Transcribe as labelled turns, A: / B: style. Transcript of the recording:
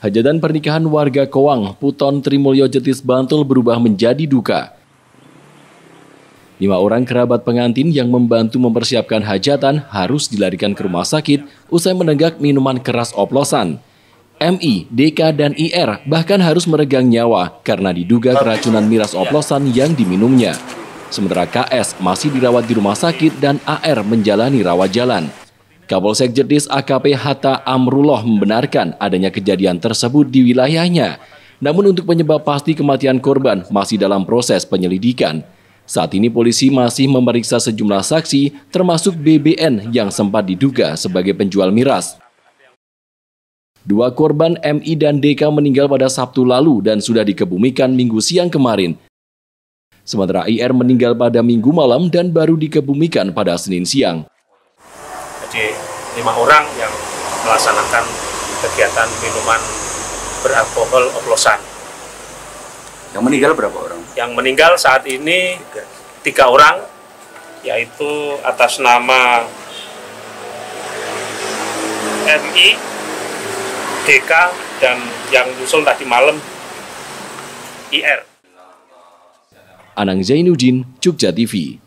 A: Hajatan pernikahan warga Kowang, Puton Trimulyo Jetis Bantul berubah menjadi duka. Lima orang kerabat pengantin yang membantu mempersiapkan hajatan harus dilarikan ke rumah sakit usai menenggak minuman keras oplosan. MI, DK, dan IR bahkan harus meregang nyawa karena diduga keracunan miras oplosan yang diminumnya. Sementara KS masih dirawat di rumah sakit dan AR menjalani rawat jalan. Kapolsek Jetis AKP Hatta Amrullah membenarkan adanya kejadian tersebut di wilayahnya. Namun untuk penyebab pasti kematian korban masih dalam proses penyelidikan. Saat ini polisi masih memeriksa sejumlah saksi termasuk BBN yang sempat diduga sebagai penjual miras. Dua korban MI dan DK meninggal pada Sabtu lalu dan sudah dikebumikan minggu siang kemarin. Sementara IR meninggal pada minggu malam dan baru dikebumikan pada Senin siang.
B: Jadi lima orang yang melaksanakan kegiatan minuman beralkohol oplosan.
C: Yang meninggal berapa orang?
B: Yang meninggal saat ini tiga, tiga orang, yaitu atas nama MI, DK, dan yang nyusul tadi malam IR.
A: Anang Zainuddin, Jogja TV.